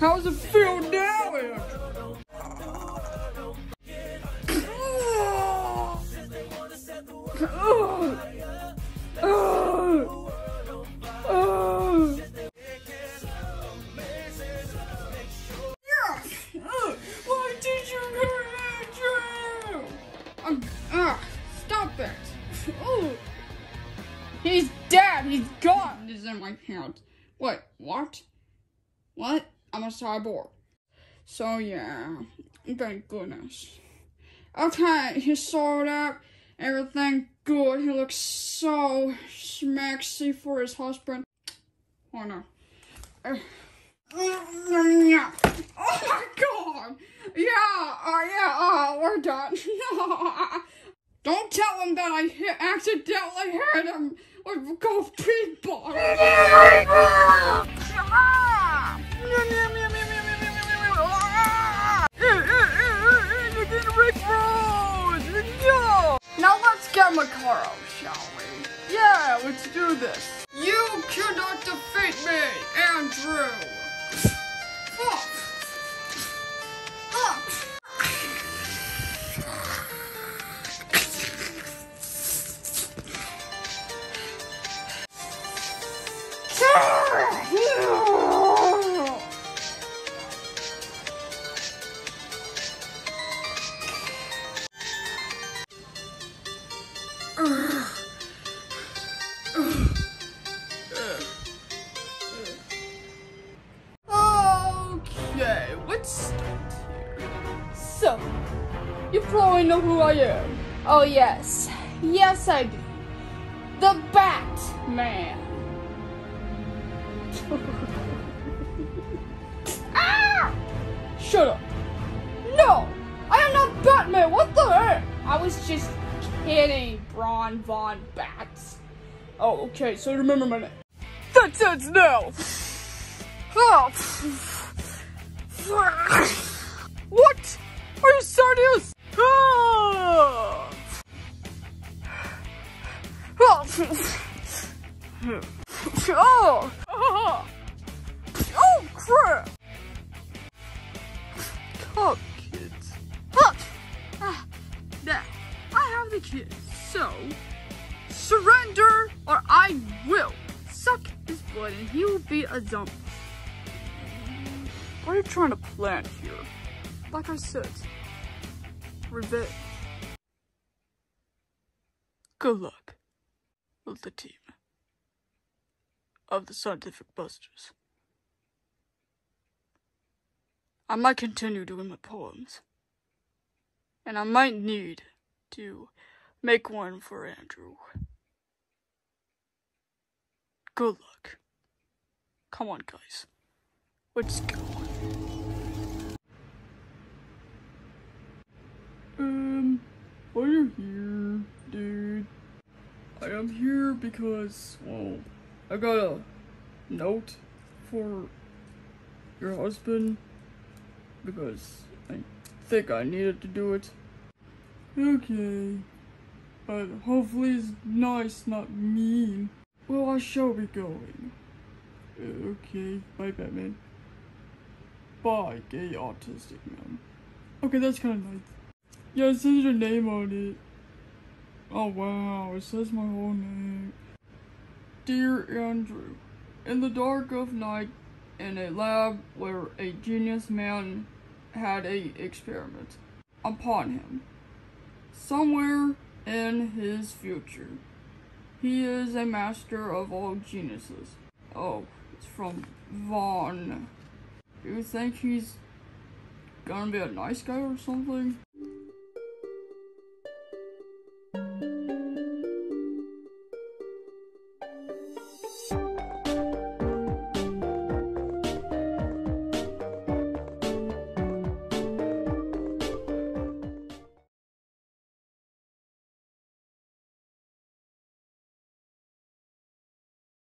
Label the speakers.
Speaker 1: How does it feel now? Stop. He's dead! He's gone! This is in my parents. What? what? What? I'm a cyborg. So yeah, thank goodness. Okay, he sorted out everything good. He looks so smexy for his husband. Oh no. Oh my god! Yeah, uh, yeah, uh, we're done. Don't tell him that I hit, accidentally hit him with golf paintball. Macaro, shall we? Yeah, let's do this. You probably know who I am.
Speaker 2: Oh, yes. Yes, I do. The Batman. ah!
Speaker 1: Shut up.
Speaker 2: No! I am not Batman! What the heck? I was just kidding, Baron Von Batz.
Speaker 1: Oh, okay, so remember my name. That's it now. Oh. Oh. Oh. Oh, crap. Come, kids. Huh. Ah. Now, I have the kids, so surrender or I will suck his blood and he will be a zombie. What are you trying to plant here? Like I said, revenge. Good luck with the team of the Scientific Busters. I might continue doing my poems, and I might need to make one for Andrew. Good luck. Come on, guys. Let's go. Um, why are you here, dude? I am here because, well, I got a note for your husband because I think I needed to do it. Okay. But hopefully it's nice, not mean. Well, I shall be going. Okay, bye Batman. Bye, gay autistic man. Okay, that's kind of nice. Yeah, it says your name on it. Oh wow, it says my whole name. Dear Andrew, in the dark of night, in a lab where a genius man had a experiment upon him. Somewhere in his future, he is a master of all geniuses. Oh, it's from Vaughn. You think he's gonna be a nice guy or something?